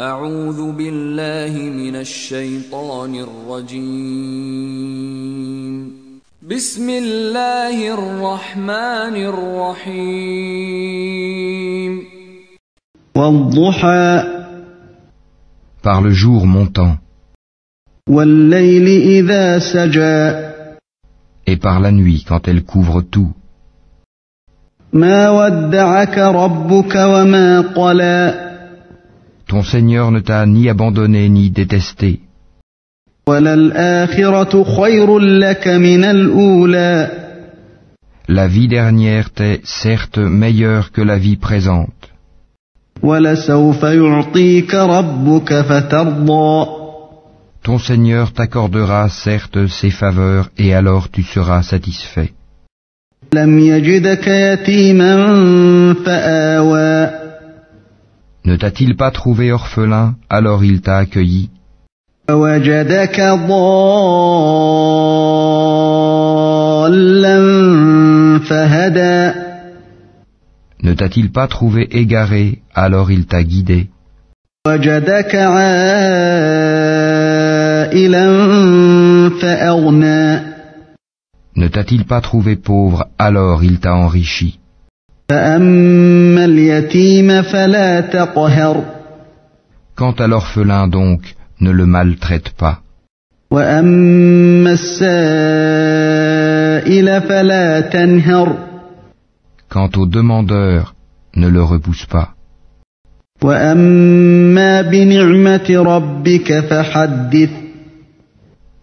أعوذ بالله من الشيطان الرجيم. بسم الله الرحمن الرحيم. والضحى par le jour montant. والليل إذا سجى. Et par la nuit quand elle couvre tout. ما ودعك ربك وما قلى. Ton Seigneur ne t'a ni abandonné ni détesté. La vie dernière t'est certes meilleure que la vie présente. Ton Seigneur t'accordera certes ses faveurs et alors tu seras satisfait. Ne t'a-t-il pas trouvé orphelin, alors il t'a accueilli? Ne t'a-t-il pas trouvé égaré, alors il t'a guidé? Ne t'a-t-il pas trouvé pauvre, alors il t'a enrichi? Quant à l'orphelin donc, ne le maltraite pas. Quant au demandeur, ne le repousse pas.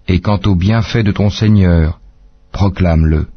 Et quant au bienfait de ton Seigneur, proclame-le.